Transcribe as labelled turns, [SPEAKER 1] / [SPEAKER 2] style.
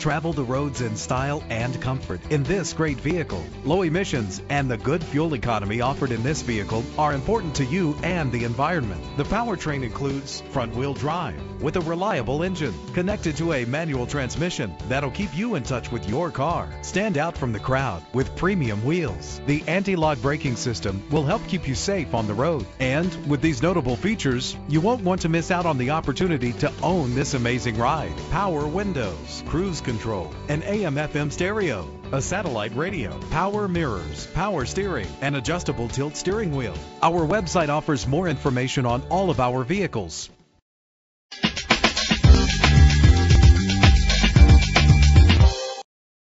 [SPEAKER 1] Travel the roads in style and comfort in this great vehicle. Low emissions and the good fuel economy offered in this vehicle are important to you and the environment. The powertrain includes front wheel drive with a reliable engine connected to a manual transmission that'll keep you in touch with your car. Stand out from the crowd with premium wheels. The anti-lock braking system will help keep you safe on the road. And with these notable features, you won't want to miss out on the opportunity to own this amazing ride. Power windows, cruise control, an AM FM stereo, a satellite radio, power mirrors, power steering, and adjustable tilt steering wheel. Our website offers more information on all of our vehicles.